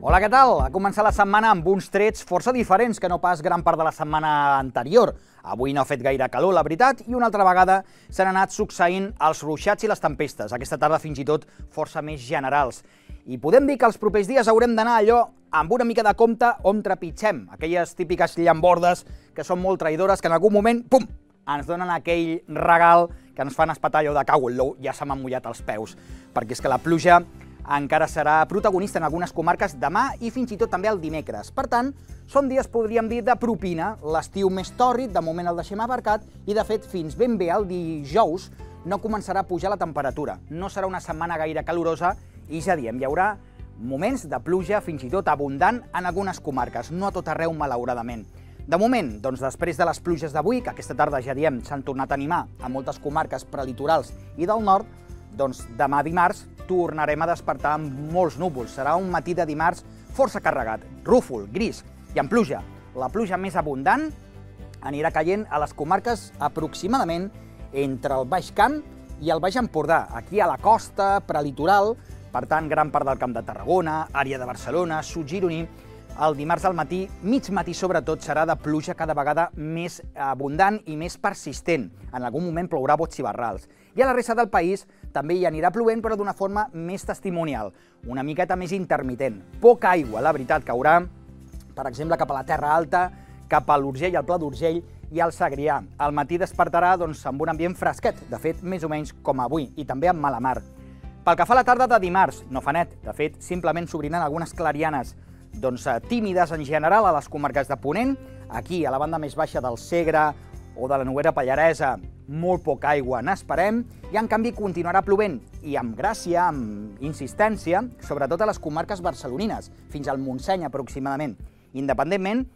Hola, què tal? Ha començat la setmana amb uns trets força diferents que no pas gran part de la setmana anterior. Avui no ha fet gaire calor, la veritat, i una altra vegada s'han anat succeint els ruixats i les tempestes, aquesta tarda fins i tot força més generals. I podem dir que els propers dies haurem d'anar allò amb una mica de compte on trepitgem, aquelles típiques llambordes que són molt traïdores, que en algun moment, pum, ens donen aquell regal que ens fan espatar allò de cau en l'ou, ja se m'han mullat els peus, perquè és que la pluja encara serà protagonista en algunes comarques demà i fins i tot també el dimecres. Per tant, són dies, podríem dir, de propina, l'estiu més tòrrid, de moment el deixem aparcat, i de fet, fins ben bé el dijous no començarà a pujar la temperatura. No serà una setmana gaire calorosa i ja diem, hi haurà moments de pluja fins i tot abundant en algunes comarques, no a tot arreu, malauradament. De moment, doncs després de les pluges d'avui, que aquesta tarda ja diem s'han tornat a animar a moltes comarques prelitorals i del nord, doncs demà dimarts tornarem a despertar amb molts núvols. Serà un matí de dimarts força carregat, rúfol, gris i amb pluja. La pluja més abundant anirà caient a les comarques aproximadament entre el Baix Camp i el Baix Empordà, aquí a la costa, prelitoral, per tant, gran part del Camp de Tarragona, àrea de Barcelona, sud gironí, el dimarts al matí, mig matí sobretot, serà de pluja cada vegada més abundant i més persistent. En algun moment plourà bots i barrals. I a la resta del país també hi anirà plovent, però d'una forma més testimonial, una miqueta més intermitent. Poca aigua, la veritat, caurà, per exemple, cap a la Terra Alta, cap a l'Urgell, al Pla d'Urgell i al Segrià. Al matí despertarà doncs, amb un ambient fresquet, de fet, més o menys com avui, i també amb mala mar. Pel que fa a la tarda de dimarts, no fa net, de fet, simplement s'obriran algunes clarianes doncs, eh, tímides en general a les comarques de Ponent, aquí a la banda més baixa del Segre o de la Noguera Pallaresa, molt poca aigua n'esperem, i en canvi continuarà plovent, i amb gràcia, amb insistència, sobretot a les comarques barcelonines, fins al Montseny aproximadament. Independentment,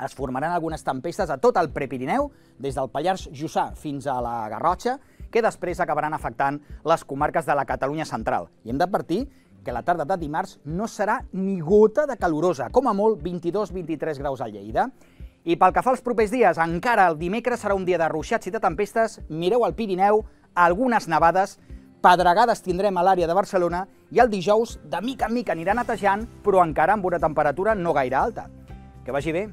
es formaran algunes tempestes a tot el Prepirineu, des del Pallars Jussà fins a la Garrotxa, que després acabaran afectant les comarques de la Catalunya central. I hem d'advertir que la tarda de dimarts no serà ni gota de calorosa, com a molt 22-23 graus a Lleida. I pel que fa als propers dies, encara el dimecres serà un dia de ruixats i de tempestes, mireu al Pirineu, algunes nevades, pedregades tindrem a l'àrea de Barcelona i el dijous, de mica en mica, anirà netejant, però encara amb una temperatura no gaire alta. Que vagi bé.